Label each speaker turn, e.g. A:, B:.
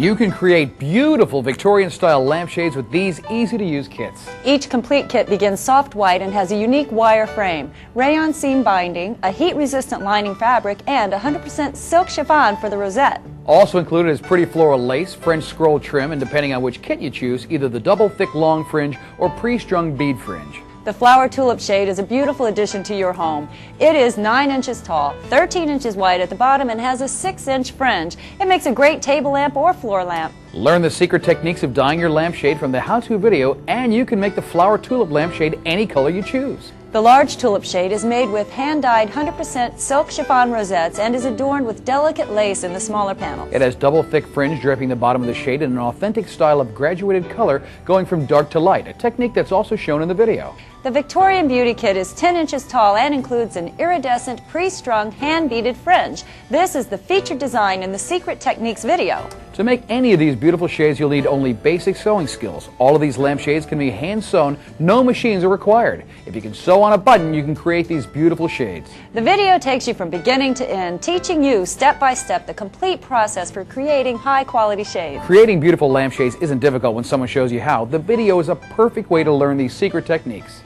A: You can create beautiful Victorian style lampshades with these easy to use kits.
B: Each complete kit begins soft white and has a unique wire frame, rayon seam binding, a heat resistant lining fabric, and 100% silk chiffon for the rosette.
A: Also included is pretty floral lace, French scroll trim, and depending on which kit you choose, either the double thick long fringe or pre-strung bead fringe.
B: The flower tulip shade is a beautiful addition to your home. It is 9 inches tall, 13 inches wide at the bottom, and has a 6 inch fringe. It makes a great table lamp or floor lamp.
A: Learn the secret techniques of dyeing your lampshade from the how-to video, and you can make the flower tulip lampshade any color you choose.
B: The large tulip shade is made with hand-dyed 100% silk chiffon rosettes and is adorned with delicate lace in the smaller panels.
A: It has double thick fringe draping the bottom of the shade in an authentic style of graduated color going from dark to light, a technique that's also shown in the video.
B: The Victorian Beauty Kit is 10 inches tall and includes an iridescent pre-strung hand-beaded fringe. This is the featured design in the Secret Techniques video.
A: To make any of these beautiful shades, you'll need only basic sewing skills. All of these lampshades can be hand sewn, no machines are required. If you can sew on a button, you can create these beautiful shades.
B: The video takes you from beginning to end, teaching you step by step the complete process for creating high quality shades.
A: Creating beautiful lampshades isn't difficult when someone shows you how. The video is a perfect way to learn these secret techniques.